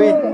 nó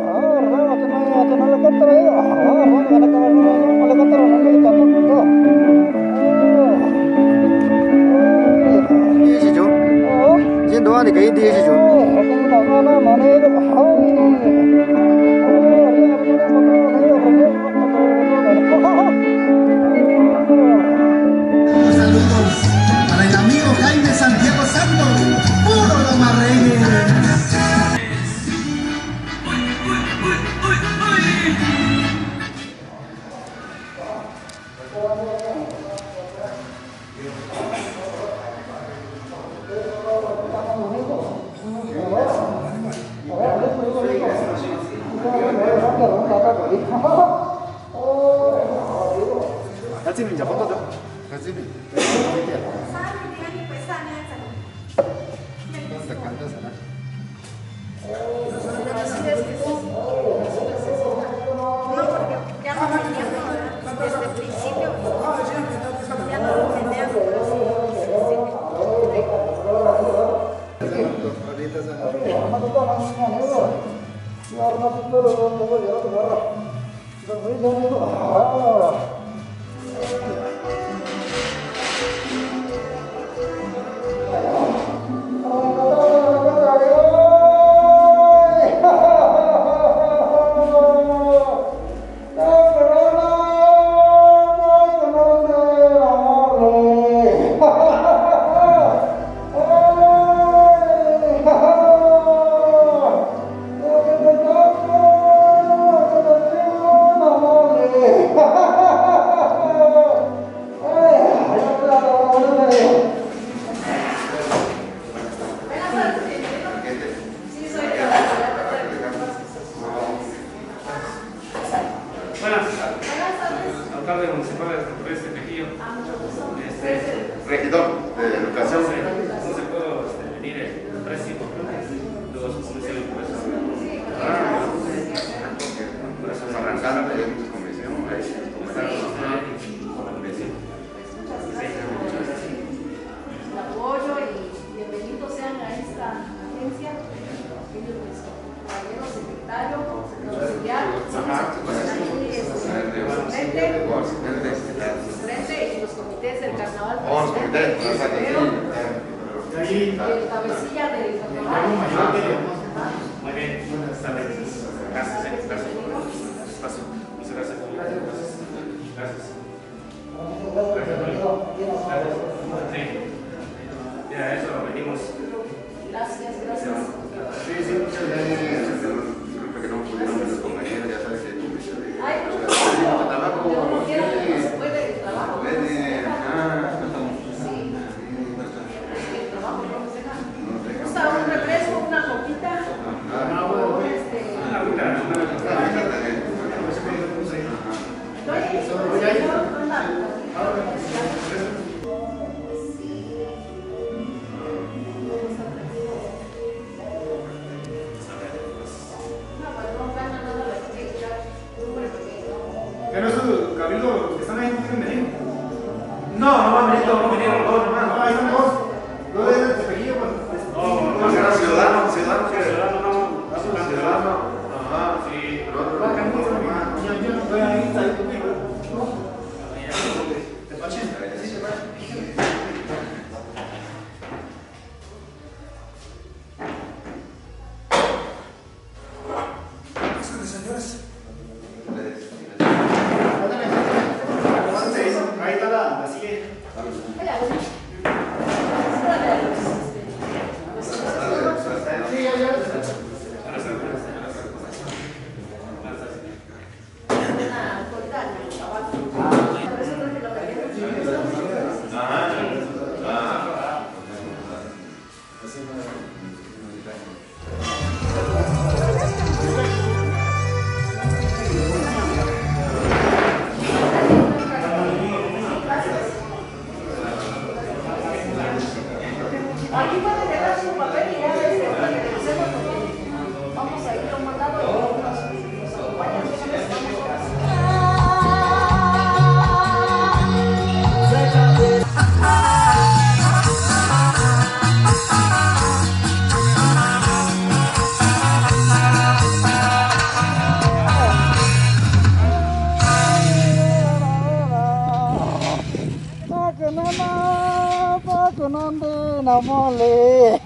老婆嘞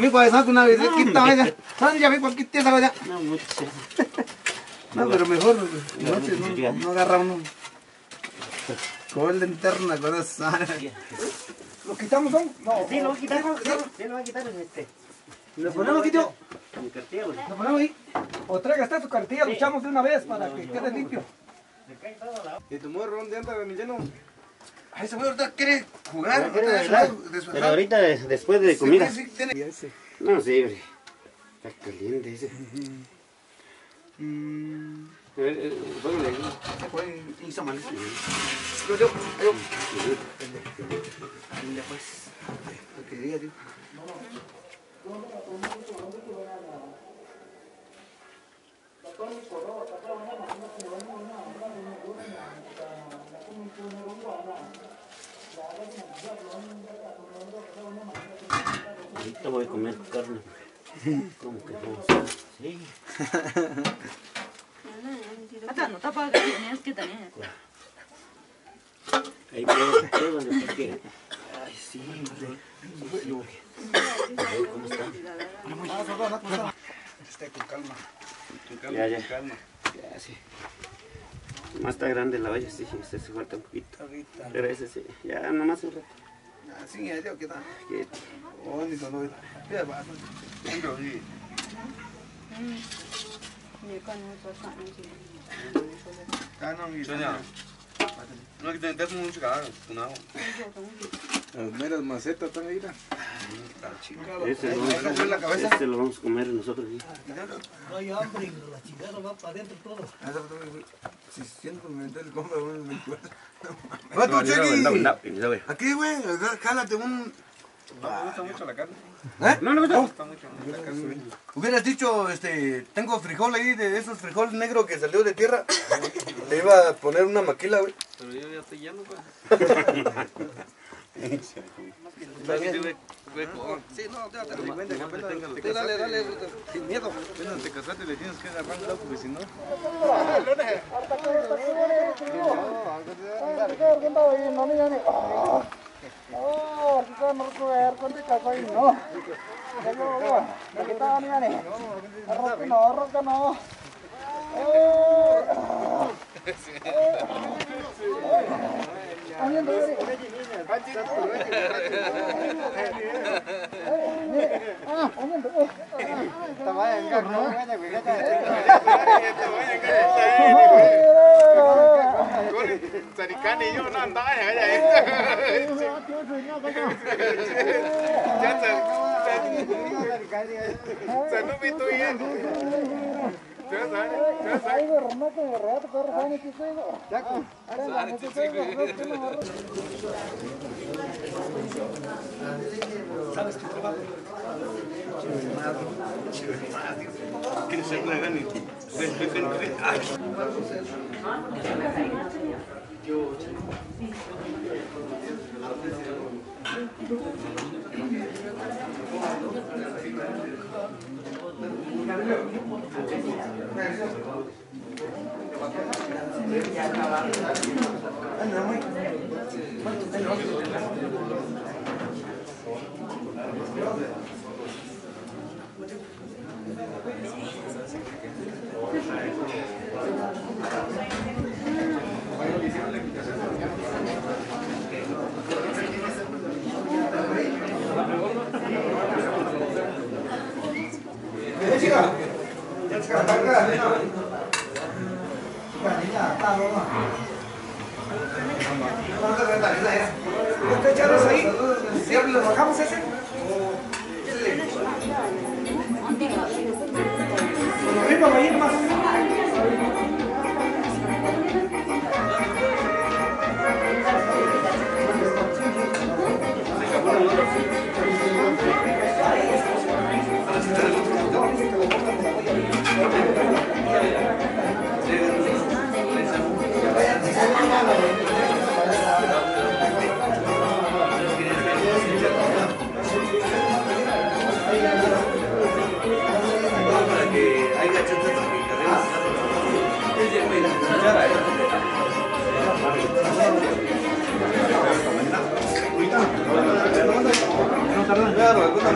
no, conmigo esa una vez, quita esa. ¿Sabes? Ya vi cualquier tía, ¿sabes? No, mucho. No, pero mejor, no, no agarra uno. Con el linterna, cosas sanas. ¿Lo quitamos, no? No. Sí, lo voy a quitar. Sí, lo voy a quitar en este. ¿Lo ponemos aquí, tío? Mi. ¿Lo ponemos ahí? O traiga hasta su cartilla, lo echamos de una vez para que quede limpio. ¿Y tu morro dónde anda, Emiliano? Ay, ese güey ahorita quiere jugar. de su Pero ahorita, de- después de comida. Sí, sí, tiene-. No, sí, hombre. Está caliente ese. Mm, A ver, eh, póngale ahí. se fue hizo mal ese. Yo, yo, yo. Mira, pues. Lo que diga, tío. Ahorita voy a comer carne. ¿Cómo que no? Sí. Hasta no tapa que tenías que tener. Ahí pruébale, pruébale, porque... Ay, sí, hombre. Sí, hombre. A ver ¿Cómo está? Esté con calma. Con Ya, ya. con calma. Ya, sí. Más está grande la olla, sí, se falta un poquito. Ahorita. Pero ese sí, ya nomás un rato. Así ya, tío, ¿qué tal? Que- Oh, ni solo. Ya va. Venga, oye. Canon y No hay que tener mucho cagado, tunado. Las meras macetas están ahí. ¿no? Ese lo, ¿Esa fue la vamos, cabeza? ese lo vamos a comer nosotros. ¿sí? No hay hambre y la chingada va para adentro todo. Ah, Si siento que me entra el compra me encuentra. Va tú, Chequi. Aquí, güey, jálate un. No me gusta mucho la carne. ¿Eh? No, no, Me no. gusta mucho la carne. Hubieras dicho, este, tengo frijol ahí de esos frijol negro que salió de tierra. Le iba a poner una maquila, güey. Pero yo ya estoy lleno, pues. Sí, no, te te cuenta Dale, dale, sin miedo. Apenas te casaste le tienes que agarrar el porque si no. Oh, kita menurutku air itu kagak ino. Kagak apa? Kita ini ya nih. Harus norok kan, kan oh. Oh. Angin dari. Y yo no andaba allá. Ya se. Se no vi tú bien. Que se juegan y se juegan. Ay. echarlos ahí? ¿Sí? ¿Lo bajamos ese? Con arriba va a ir más. Para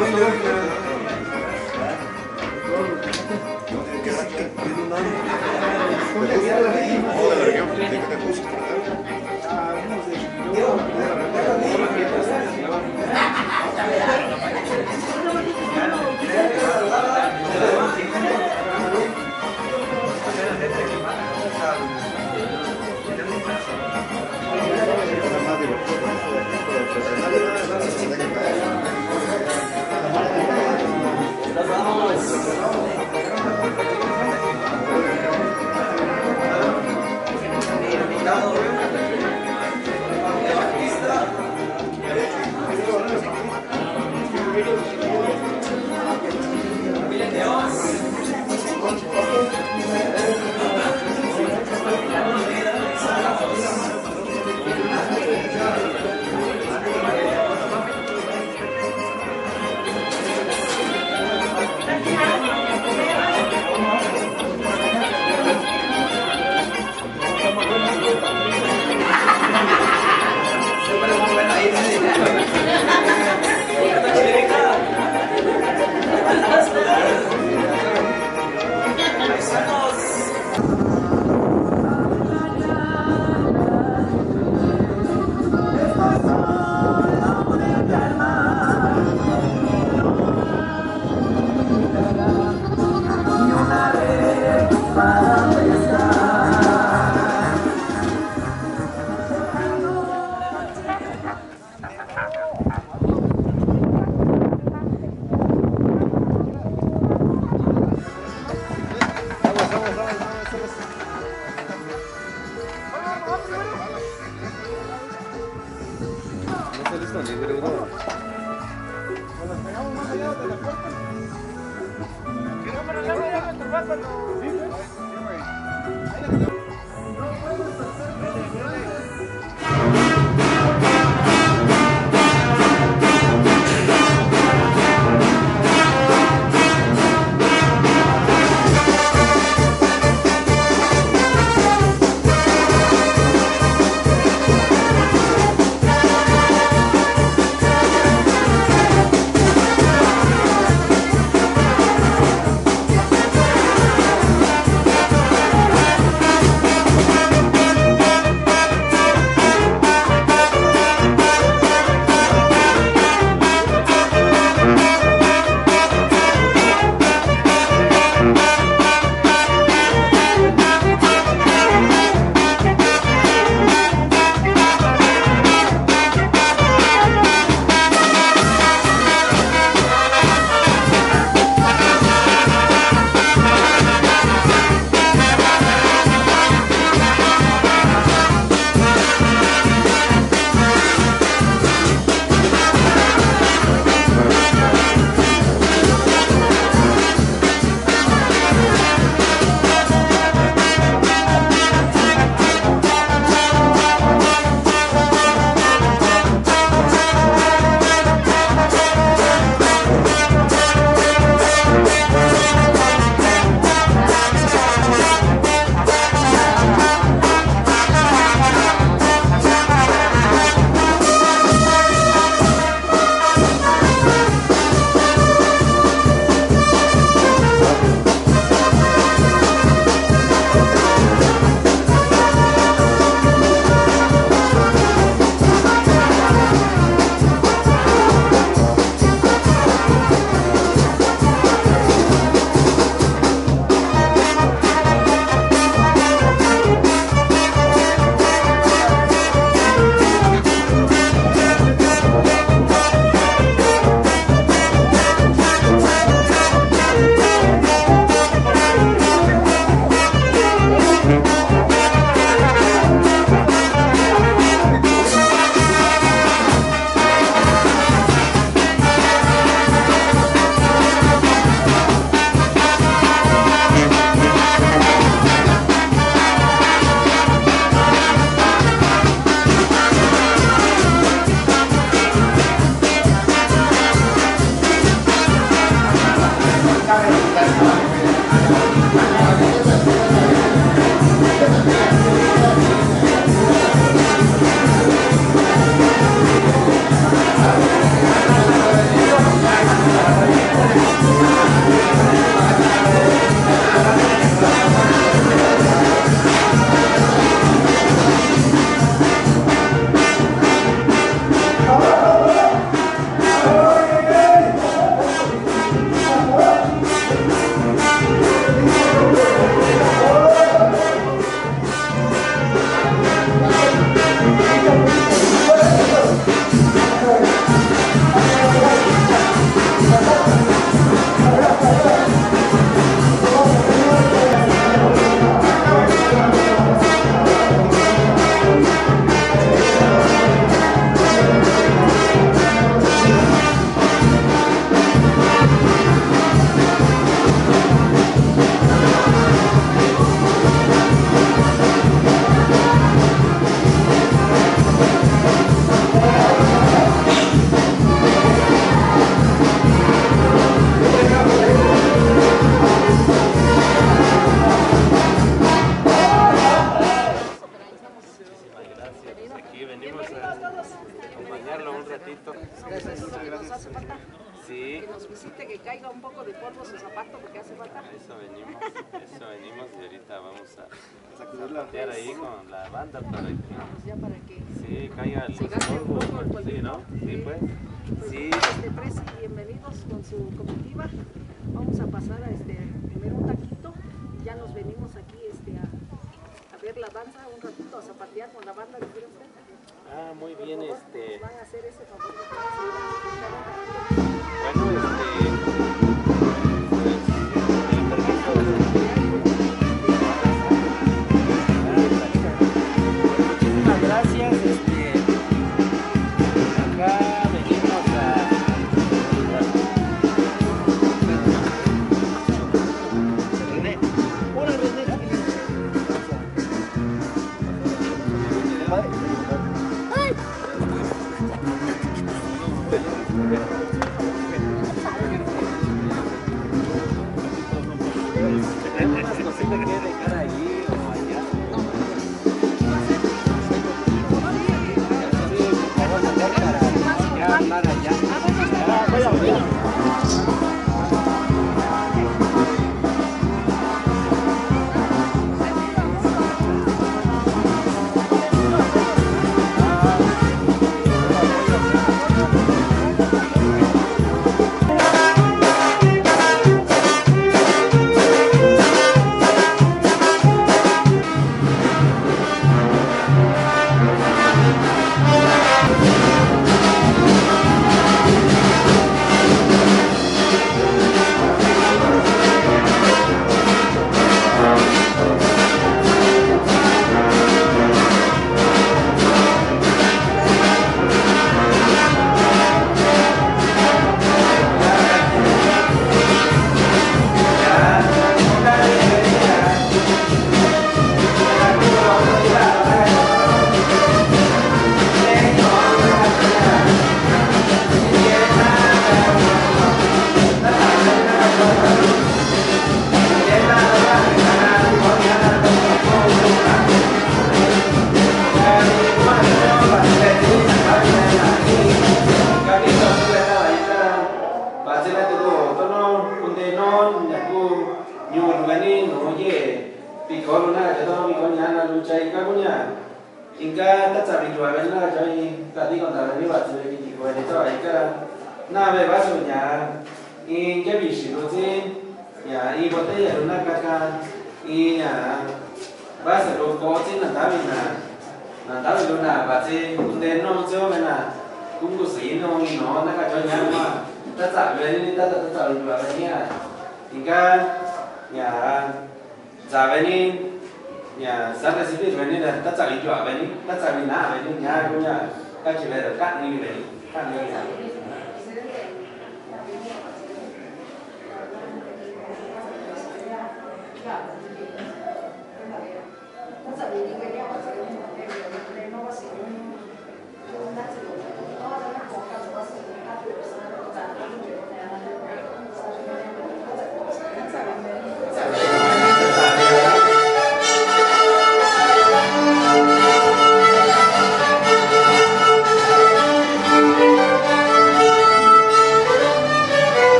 we live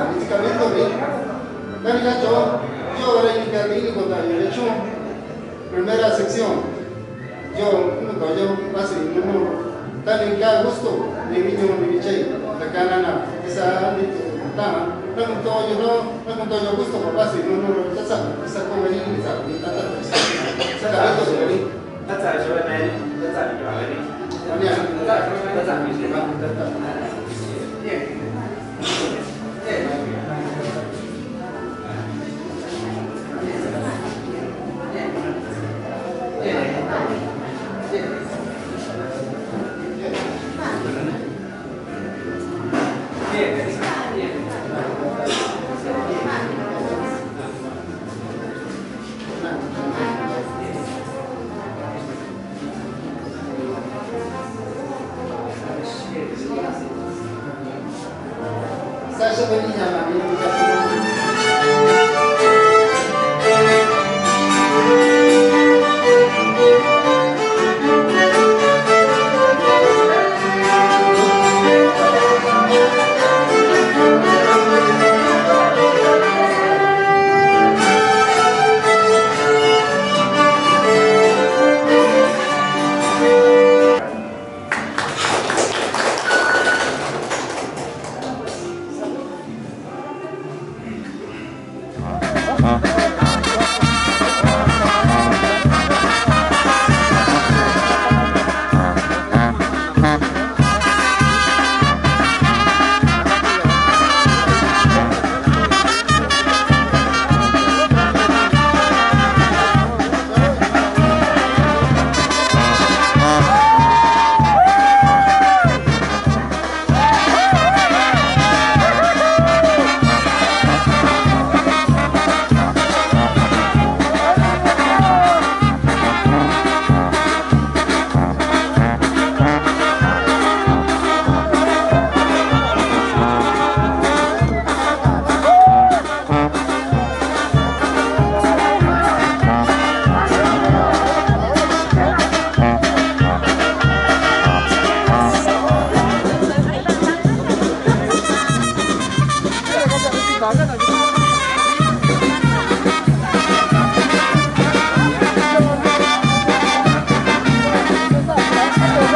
analíticamente Cari Cacho, yo era indicativo de derecho, primera sección. Yo, no, yo, así, número, tal en cada gusto, de mi yo, de mi che, de esa, de tu, tama, no me yo, no, no me yo gusto, papá, si no, no, no, esa, esa, como ahí, esa, esa, cabello, se vení. That's how I show it, man. That's how you do it, man. Yeah, that's how you do it.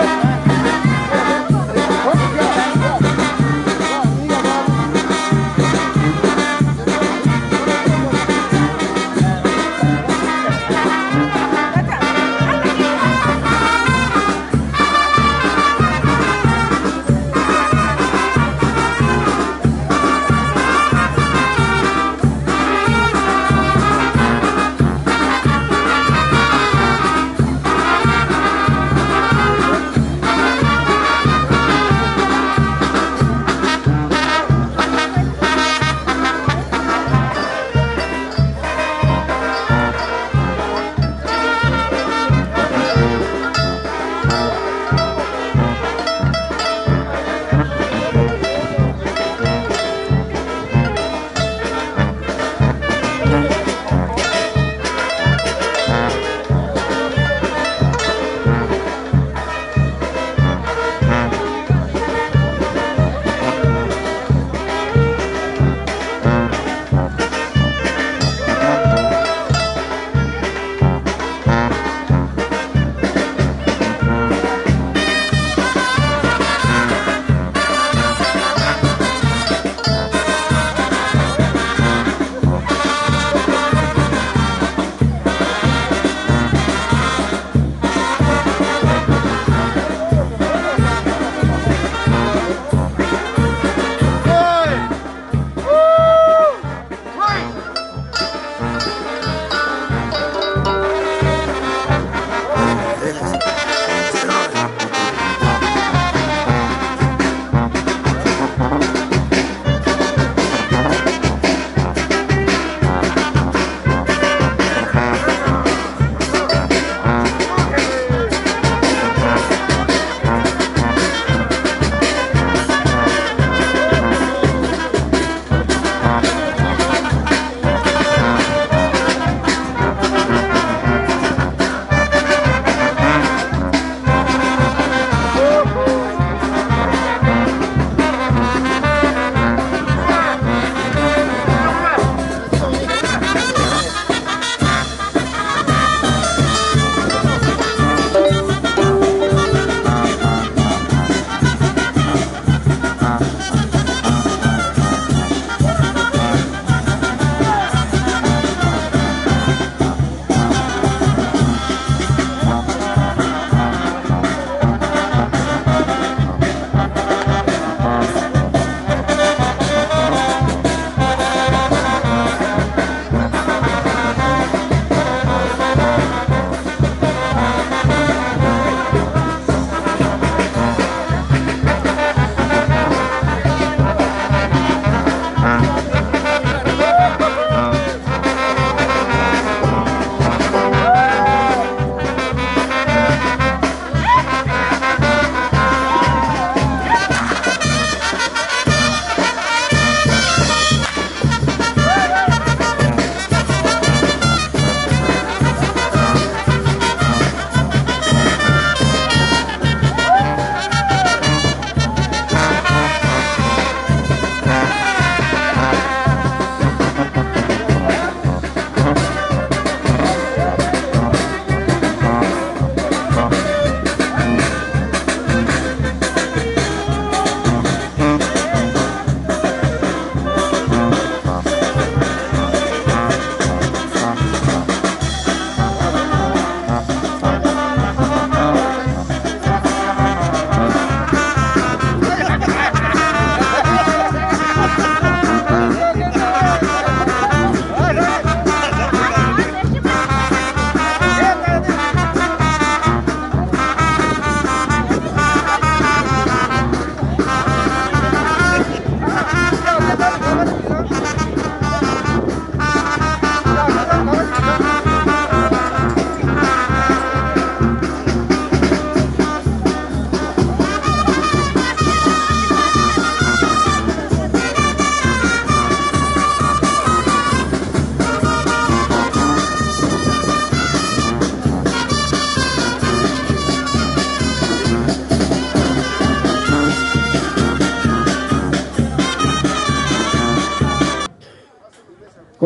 Bye.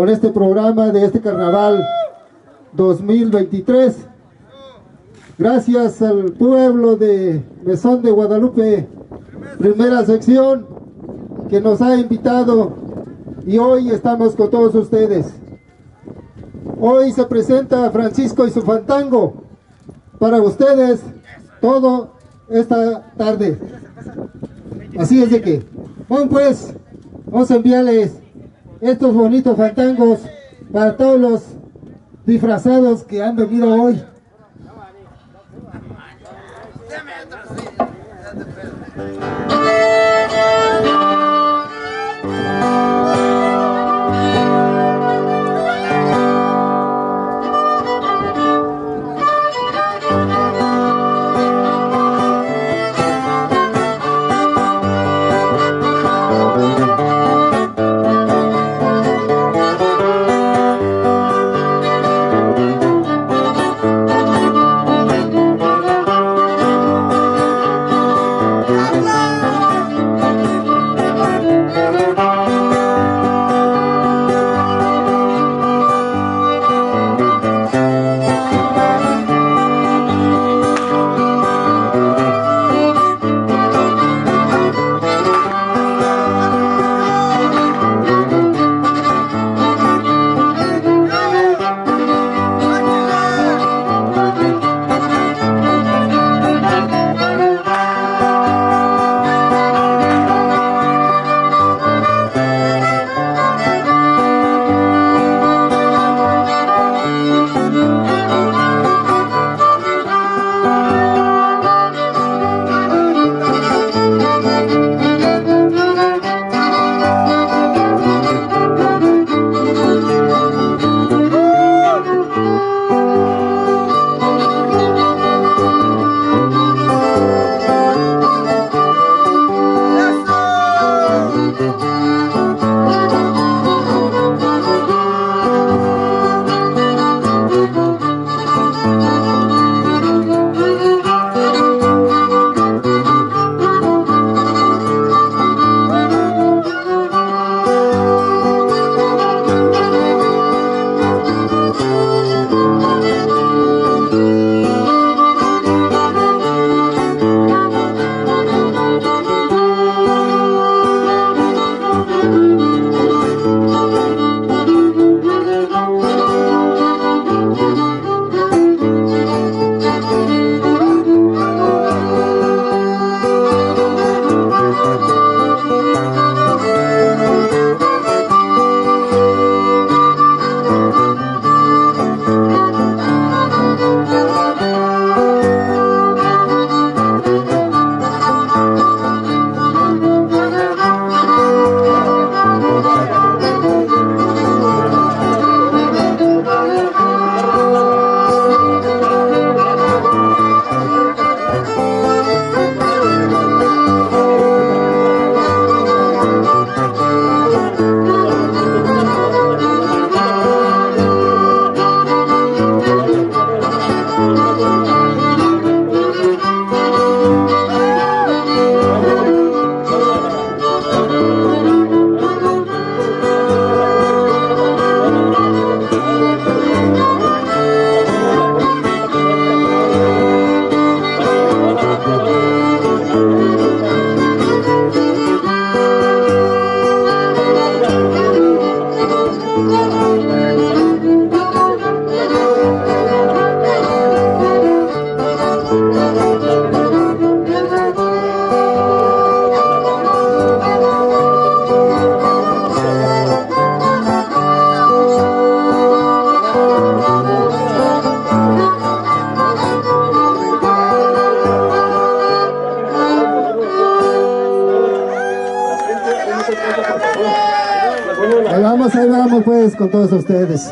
Con este programa de este carnaval 2023. Gracias al pueblo de Mesón de Guadalupe, primera sección, que nos ha invitado y hoy estamos con todos ustedes. Hoy se presenta Francisco y su fantango para ustedes todo esta tarde. Así es de que, bueno pues, vamos a enviarles estos bonitos fantangos para todos los disfrazados que han venido hoy. Con todos ustedes.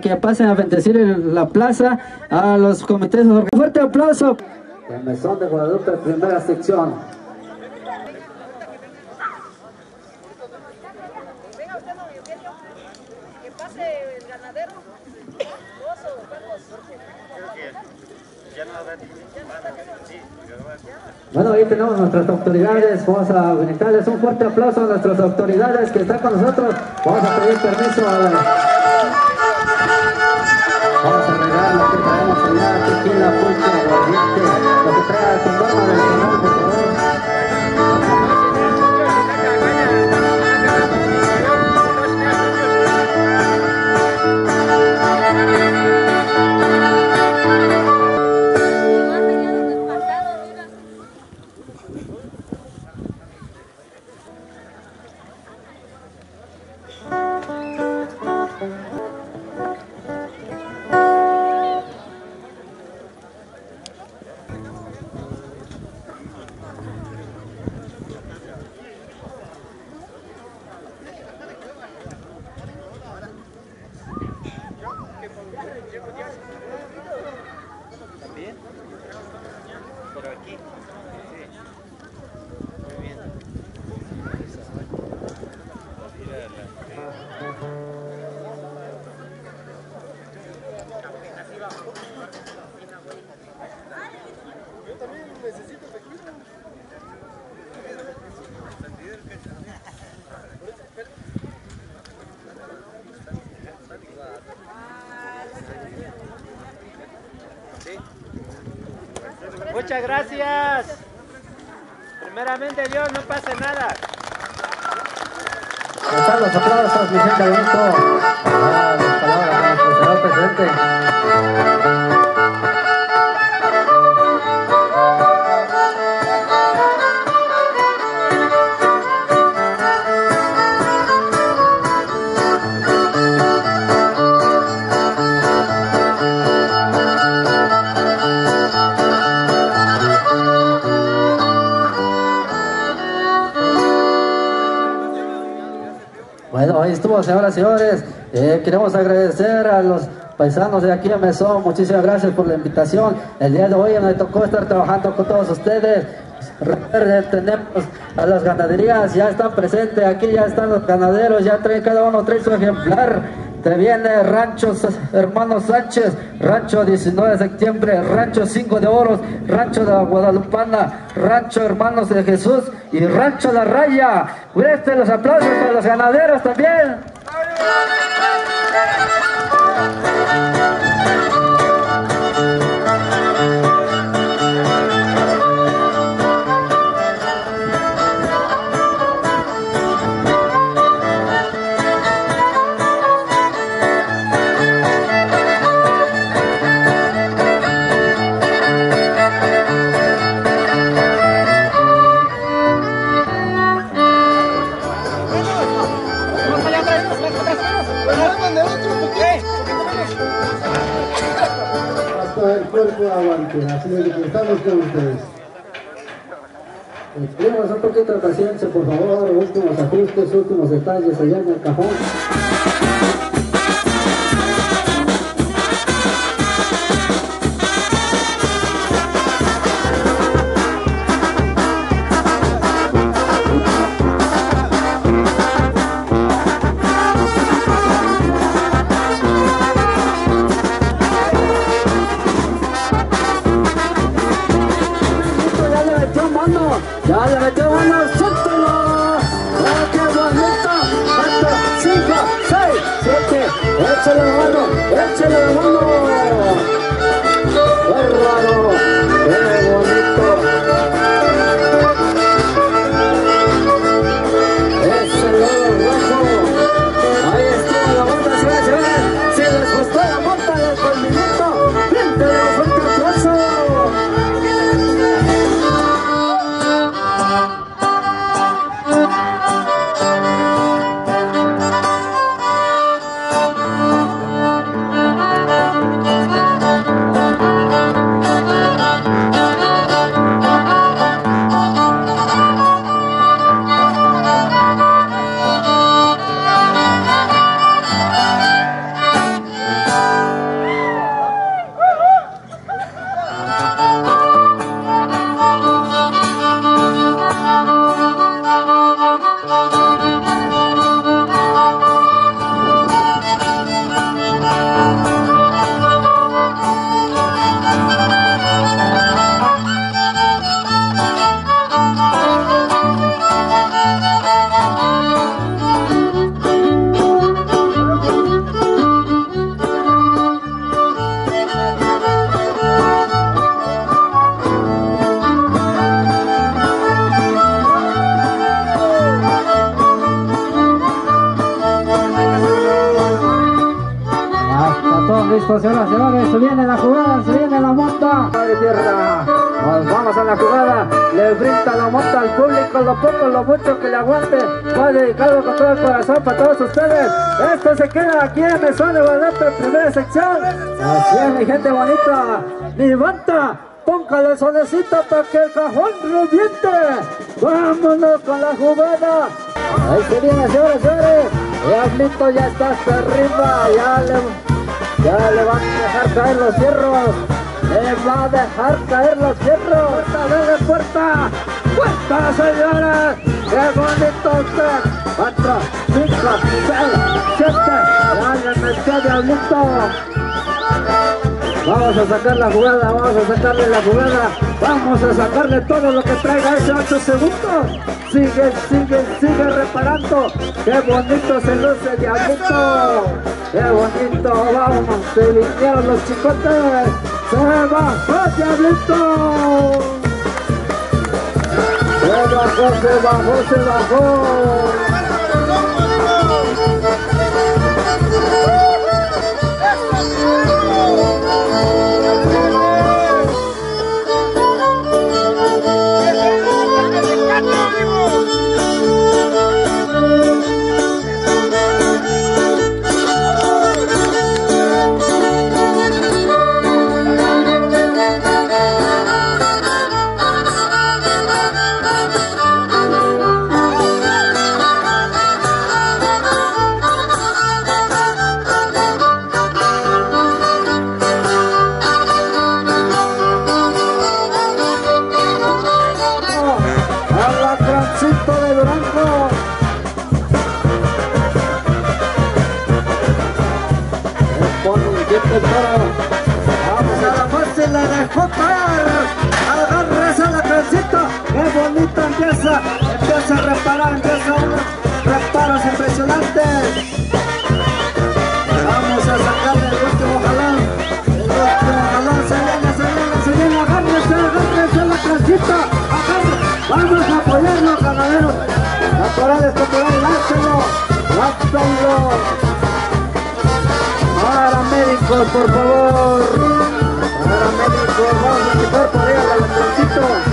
Que pasen a bendecir la plaza a los comités. Un fuerte aplauso. El Mesón de Guadalupe, primera sección. Bueno, ahí tenemos nuestras autoridades. Vamos a brindarles un fuerte aplauso a nuestras autoridades que están con nosotros. Vamos a pedir permiso a. allá, Muchas gracias. Primeramente Dios, no pase nada. Están los aplausos, mi gente bonito. Ah, las palabras señor presidente. Señoras y señores. Eh, queremos agradecer a los paisanos de aquí de Mesón. Muchísimas gracias por la invitación. El día de hoy me tocó estar trabajando con todos ustedes. Recuerden, tenemos a las ganaderías, ya están presentes. Aquí ya están los ganaderos, ya traen cada uno trae su ejemplar. Te viene Rancho Hermano Sánchez, Rancho 19 de septiembre, Rancho 5 de Oros, Rancho de la Guadalupana, Rancho Hermanos de Jesús y Rancho La Raya. Fuerte los aplausos para los ganaderos también. Thank you. Hasta el cuerpo aguante, así es que estamos con ustedes. Tenemos un poquito de paciencia, por favor. Últimos ajustes, últimos detalles allá en el cajón. Lo mucho que le aguante. Va dedicado con todo el corazón para todos ustedes. Esto se queda aquí en Mesón de Guadalupe, primera sección. Así es, mi gente bonita. Levanta. Póngale sonecito para que el cajón reviente. Vámonos con la jugada. Ahí se viene, señores, señores. Diablito ya está hasta arriba. Ya le, ya le van a dejar caer los fierros. Le va a dejar caer los fierros. Puerta, de puerta. Puerta, señores. Qué bonito usted. Cuatro, cinco, seis, siete. Ya le metió Diablito. Vamos a sacar la jugada, vamos a sacarle la jugada, vamos a sacarle todo lo que traiga ese 8 segundos. Sigue, sigue, sigue reparando. Qué bonito se luce Diablito. Qué bonito, vamos, se vinieron los chicotes. Se bajó Diablito. Se bajó, se bajó, se a reparar, empieza unos reparos impresionantes. Vamos a sacarle el último jalón. El último jalón se viene, se viene, se viene. Agárrese, agárrese alacrancito. Agárrese. Vamos a apoyarlo, ganaderos. Caporales, caporales, láncenlo. Láncenlo. Paramédicos, por favor. Paramédicos, vamos a quitar por ahí al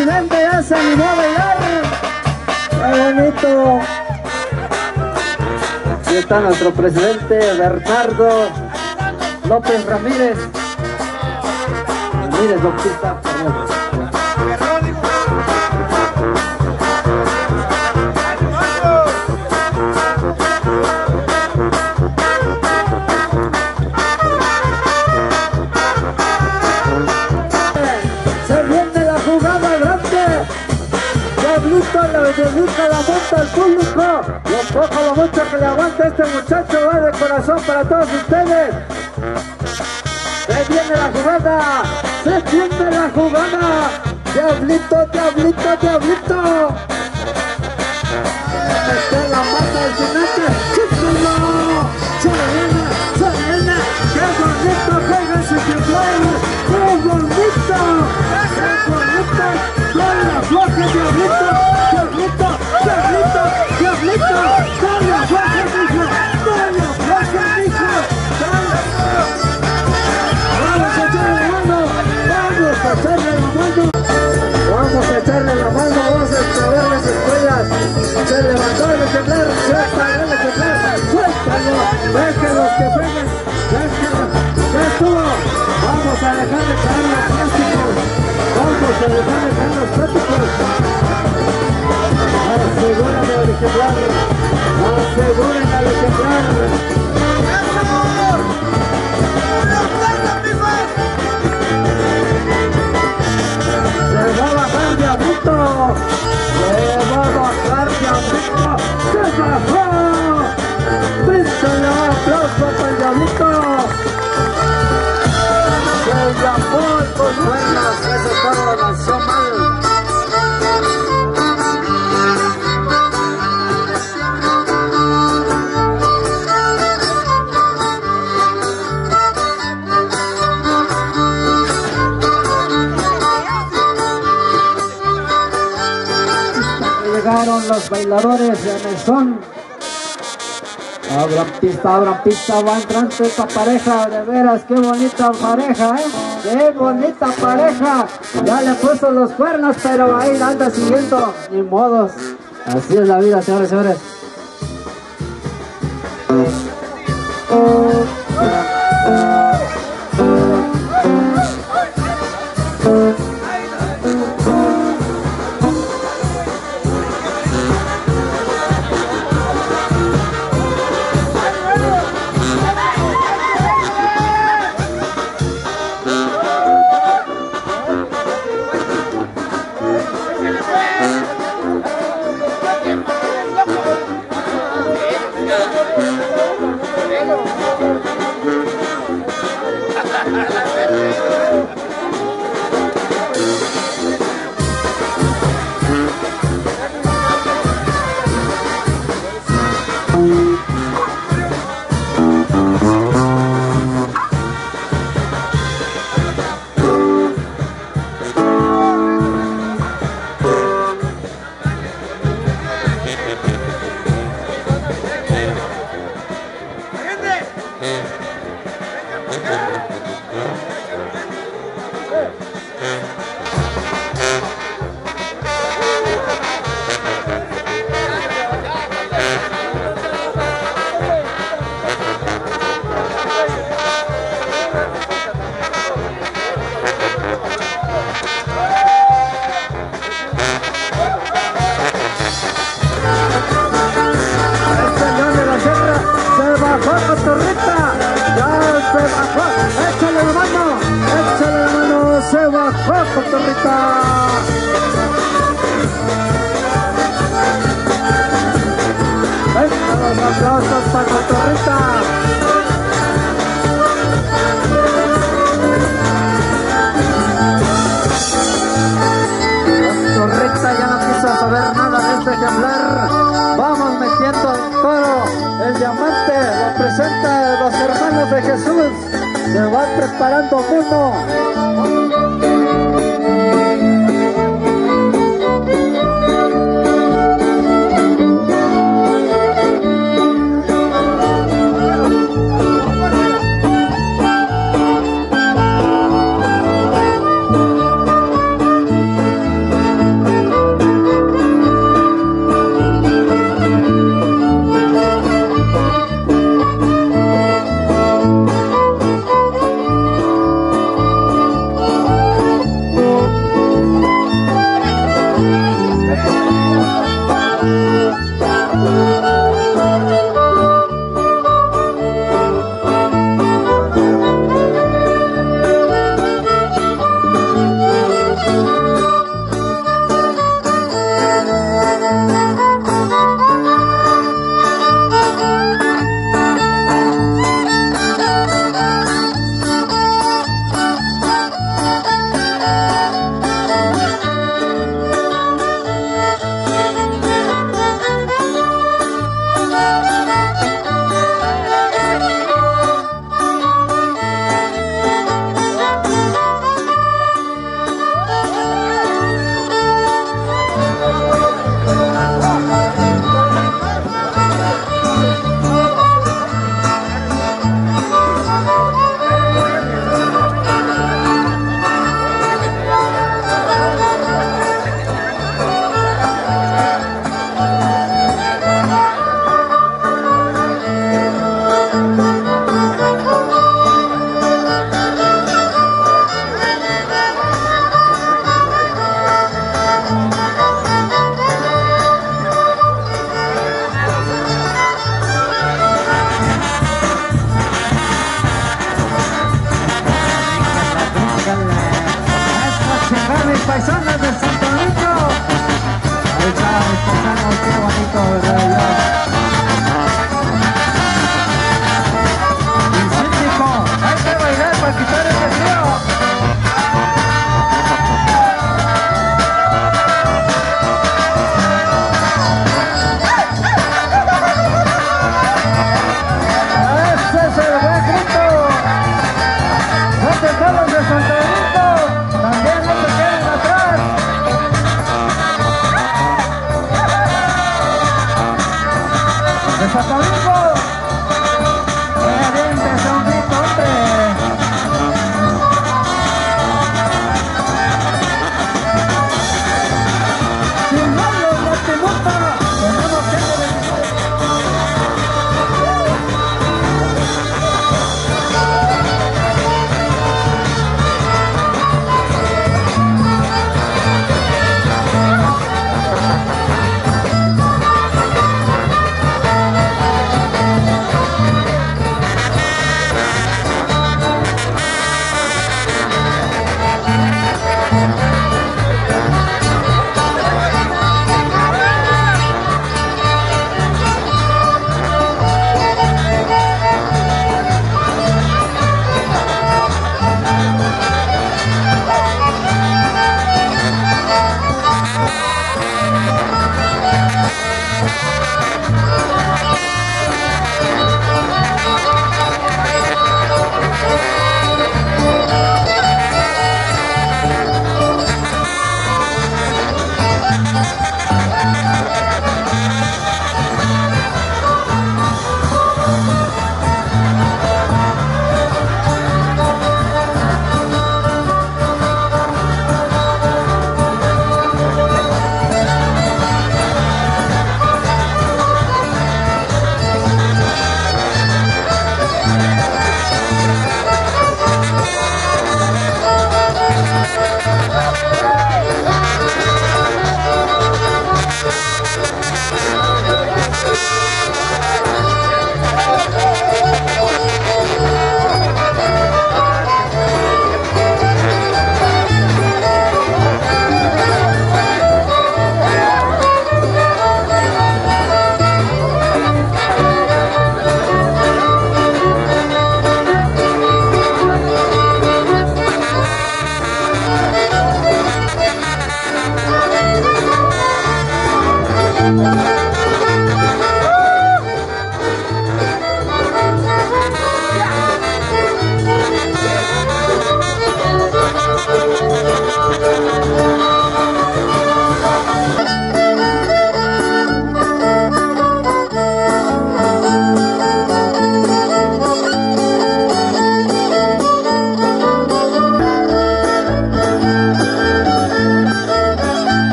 presidente ya se animó a bailar. ¡Qué bonito! Aquí está nuestro presidente Bernardo López Ramírez. Ramírez Bautista, público. Lo mucho que le aguanta este muchacho va de corazón para todos ustedes. Se viene la jugada. Se viene la jugada. Diablito, diablito, diablito. Meter la mata al jinete. ¡Chíquelo! ¡Se viene! ¡Se viene! ¡Qué bonito juega ese ejemplar! Se levantó el ejemplar, se paró el ejemplar, suéltalo, déjenlos que jueguen, déjenlos, ya estuvo. Vamos a dejar de caer los plásticos, vamos a dejar de caer los plásticos. Aseguren al ejemplar, aseguren al ejemplar. Va a bajar diablito. Se va a bajar diablito. Se bajó. Píntale un aplauso para el diablito. Se llamó el Consuelas. Ese toro lo lanzó bailadores de Mesón. Abran pista, abran pista, va entrando esta pareja, de veras, qué bonita pareja, ¿eh? Qué bonita pareja. Ya le puso los cuernos, pero ahí anda siguiendo, ni modos. Así es la vida, señores señores.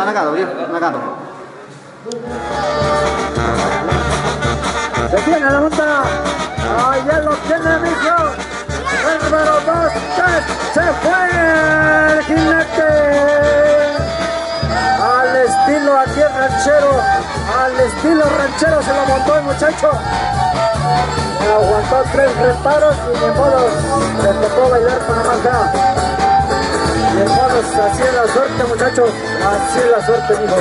anda acá. Se tiene la monta. Ahí ya lo tiene, mijo. Número 2, se fue el jinete. Al estilo aquí el ranchero. Al estilo ranchero se lo montó el muchacho. Aguantó tres reparos y de modo le tocó bailar con la manga. Y hermanos, así es la suerte, muchachos. Así es la suerte, mijo.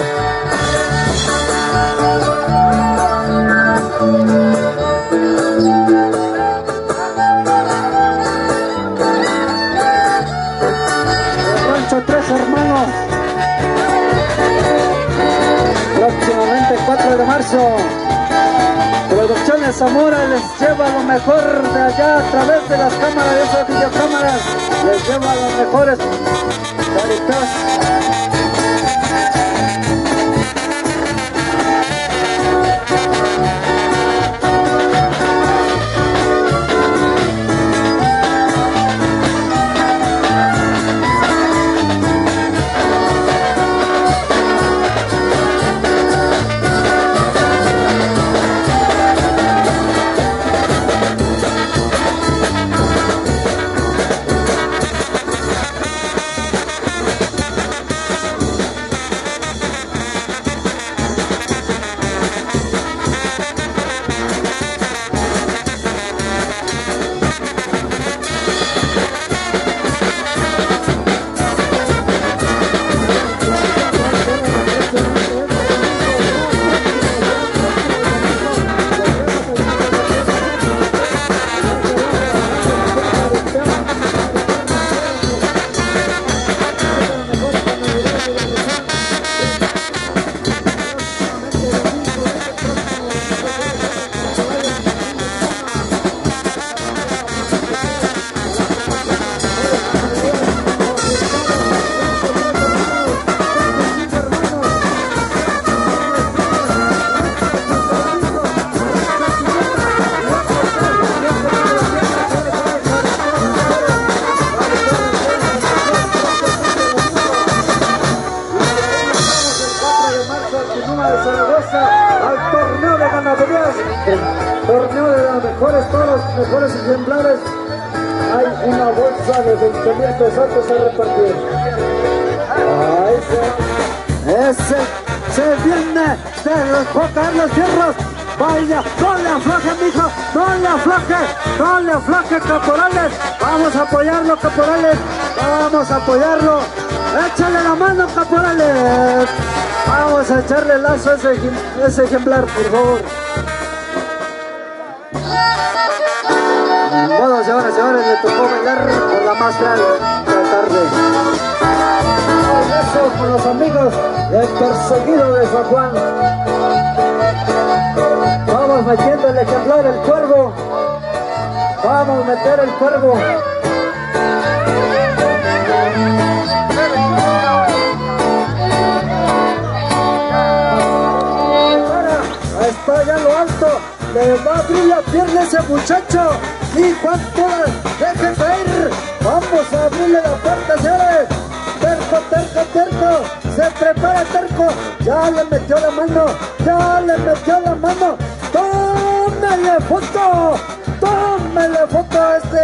Producciones Zamora les lleva lo mejor de allá a través de las cámaras, de esas videocámaras. Les lleva los mejores caritas. Caporales, vamos a apoyarlo. Échale la mano, caporales. Vamos a echarle lazo a ese, ese ejemplar, por favor. Bueno, señores, señores, le tocó bailar por la más real de la tarde. Con los amigos del perseguido de San Juan. Vamos metiendo el ejemplar, el cuervo. Vamos a meter el cuervo. Alto. Le va a abrir la pierna ese muchacho. Y Juan todas, dejen caer. Vamos a abrirle la puerta, señores. Terco, terco, terco. Se prepara terco. Ya le metió la mano. Ya le metió la mano. tómele foto. Tómele foto a este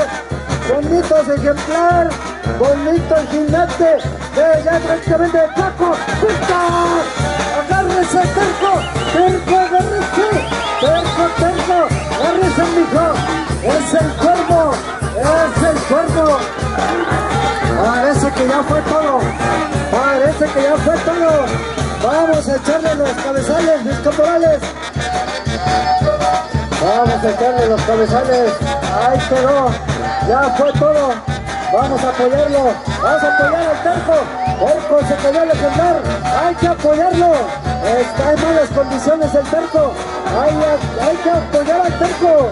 bonito ejemplar. Bonito jinete. De ya prácticamente de. ¡Puta! agárrese, terco, terco, mijo, es el cuervo, es el cuervo. Parece que ya fue todo, parece que ya fue todo. Vamos a echarle los cabezales, mis caporales. Vamos a echarle los cabezales, ahí quedó, ya fue todo. Vamos a apoyarlo, vamos a apoyar al terco. Terco se el ejemplar, hay que apoyarlo. Está en malas condiciones el terco, hay, hay que apoyar al terco.